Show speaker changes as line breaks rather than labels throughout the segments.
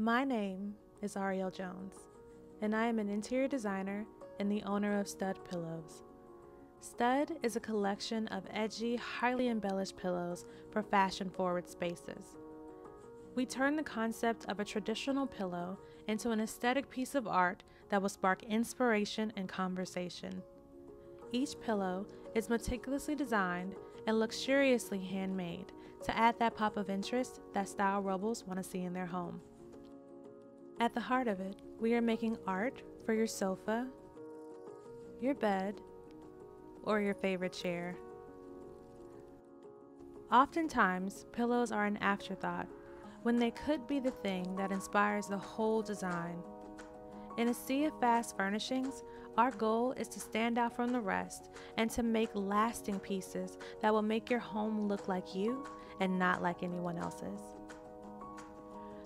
My name is Ariel Jones, and I am an interior designer and the owner of Stud Pillows. Stud is a collection of edgy, highly embellished pillows for fashion forward spaces. We turn the concept of a traditional pillow into an aesthetic piece of art that will spark inspiration and conversation. Each pillow is meticulously designed and luxuriously handmade to add that pop of interest that style rebels want to see in their home. At the heart of it, we are making art for your sofa, your bed, or your favorite chair. Oftentimes, pillows are an afterthought when they could be the thing that inspires the whole design. In a sea of fast furnishings, our goal is to stand out from the rest and to make lasting pieces that will make your home look like you and not like anyone else's.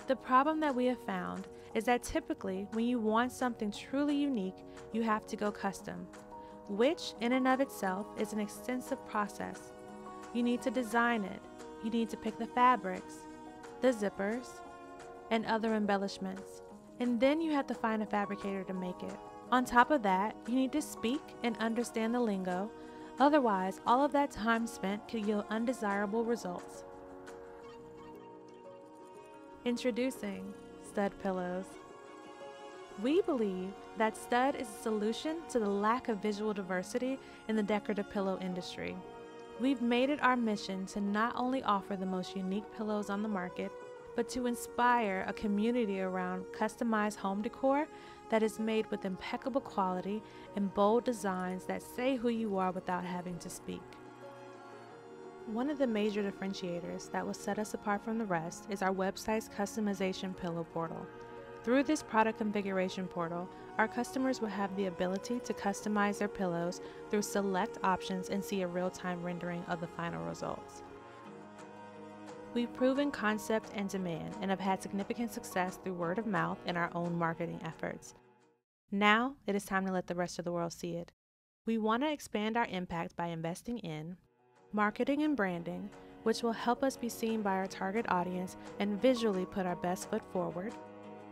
The problem that we have found is that typically, when you want something truly unique, you have to go custom, which in and of itself is an extensive process. You need to design it, you need to pick the fabrics, the zippers, and other embellishments, and then you have to find a fabricator to make it. On top of that, you need to speak and understand the lingo, otherwise, all of that time spent could yield undesirable results. Introducing Stud Pillows. We believe that Stud is a solution to the lack of visual diversity in the decorative pillow industry. We've made it our mission to not only offer the most unique pillows on the market, but to inspire a community around customized home decor that is made with impeccable quality and bold designs that say who you are without having to speak. One of the major differentiators that will set us apart from the rest is our website's customization pillow portal. Through this product configuration portal, our customers will have the ability to customize their pillows through select options and see a real time rendering of the final results. We've proven concept and demand and have had significant success through word of mouth and our own marketing efforts. Now it is time to let the rest of the world see it. We want to expand our impact by investing in marketing and branding, which will help us be seen by our target audience and visually put our best foot forward,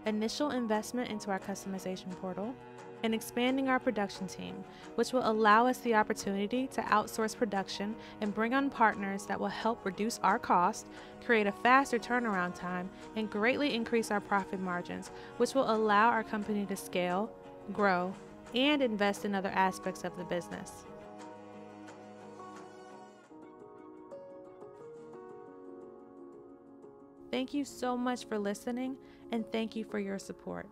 initial investment into our customization portal, and expanding our production team, which will allow us the opportunity to outsource production and bring on partners that will help reduce our cost, create a faster turnaround time, and greatly increase our profit margins, which will allow our company to scale, grow, and invest in other aspects of the business. Thank you so much for listening and thank you for your support.